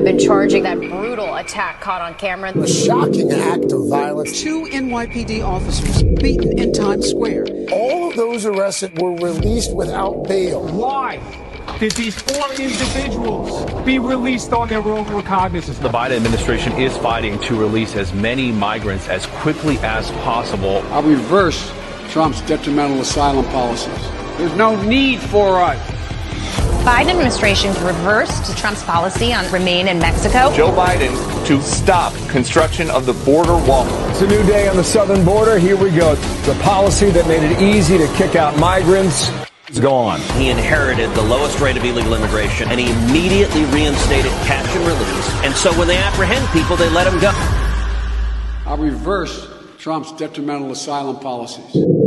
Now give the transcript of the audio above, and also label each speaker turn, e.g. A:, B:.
A: have been charging that brutal attack caught on camera.
B: A shocking act of violence.
C: Two NYPD officers beaten in Times Square.
B: All of those arrested were released without bail.
D: Why? Did these four individuals be released on their own recognizance?
E: The Biden administration is fighting to release as many migrants as quickly as possible.
F: I'll reverse Trump's detrimental asylum policies. There's no need for us.
G: Biden administration reversed Trump's policy on remain in Mexico.
H: Joe Biden to stop construction of the border wall.
I: It's a new day on the southern border. Here we go. The policy that made it easy to kick out migrants is gone.
J: He inherited the lowest rate of illegal immigration and he immediately reinstated catch and release. And so when they apprehend people, they let them go.
F: I'll reverse Trump's detrimental asylum policies.